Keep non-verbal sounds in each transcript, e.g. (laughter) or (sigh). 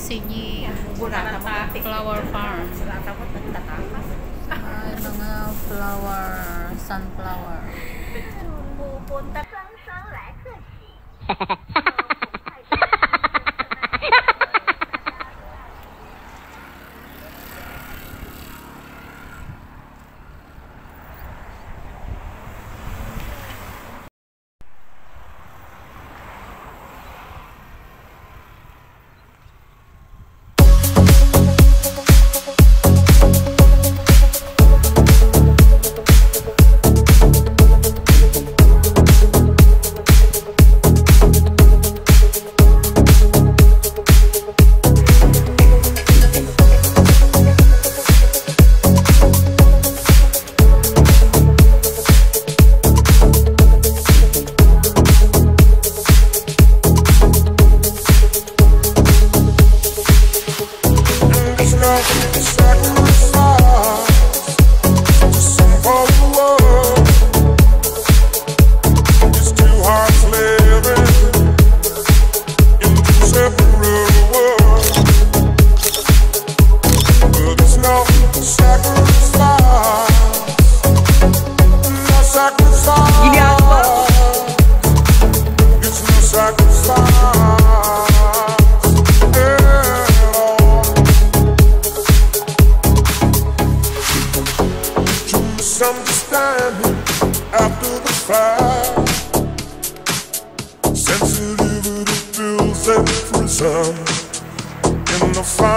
Sigi Mata Flower mga flower, sunflower. (laughs)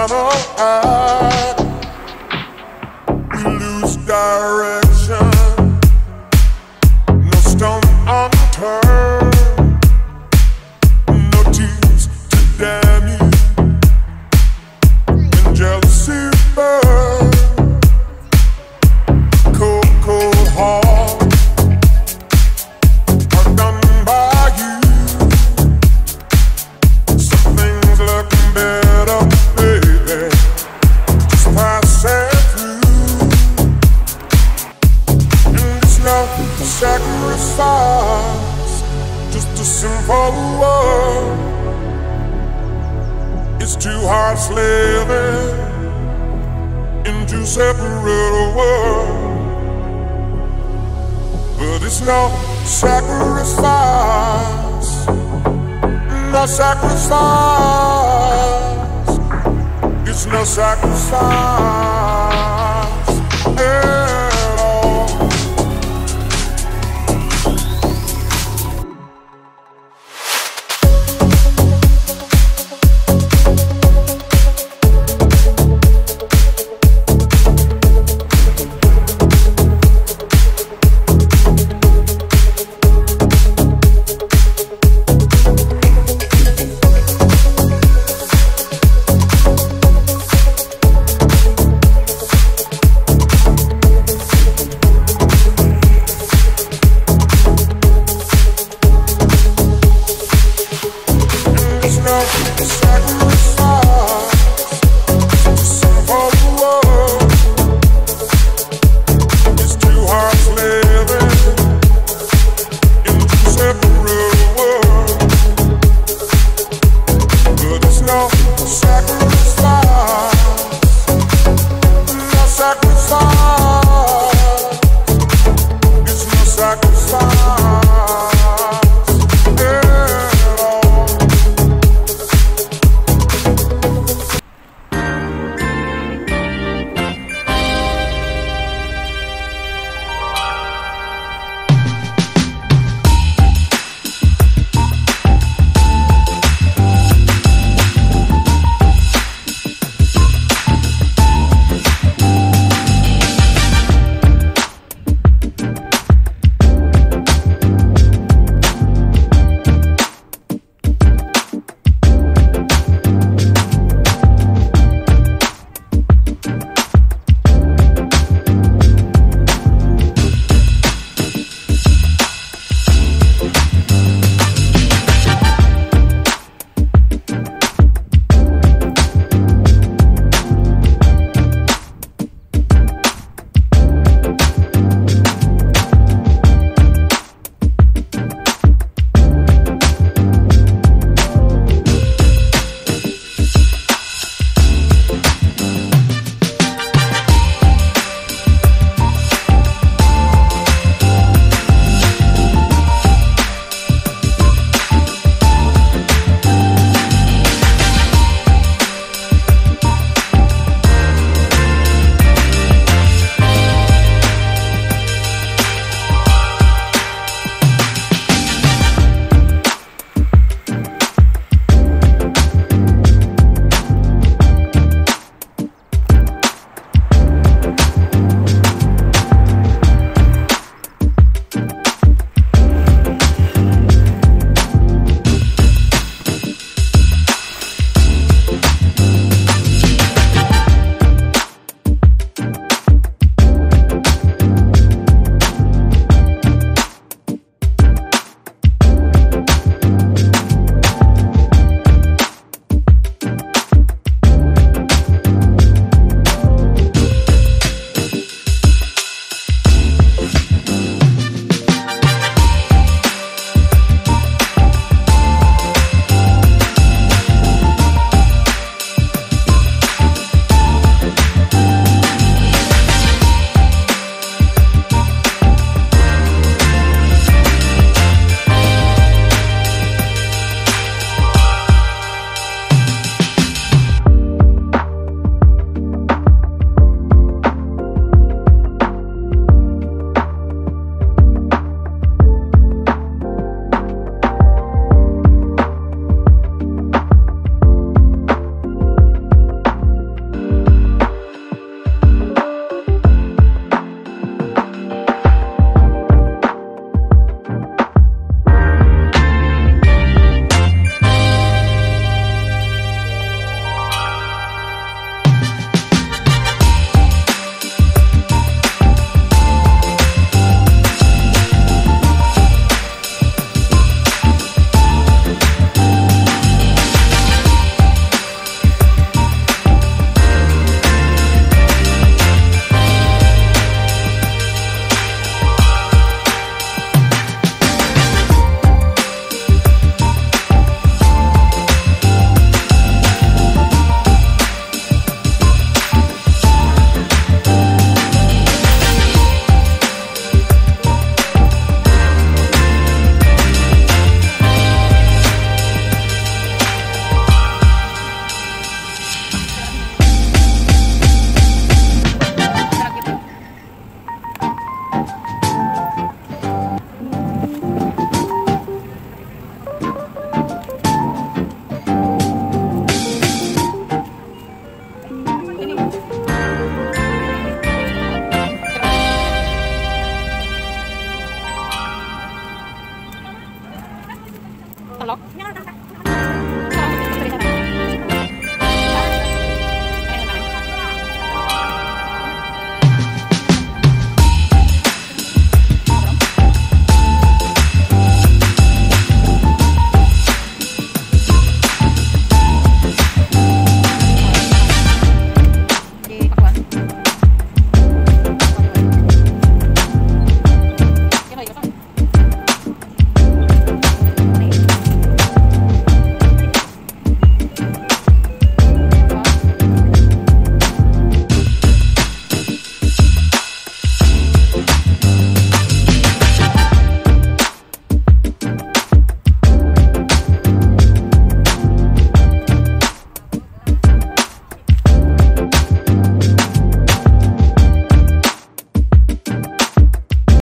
I'm alright. We lose direction. Sacrifice, just a simple love. It's two hearts living in two separate worlds. But it's not sacrifice, Not sacrifice. It's no sacrifice. Yeah. It's no sacrifice.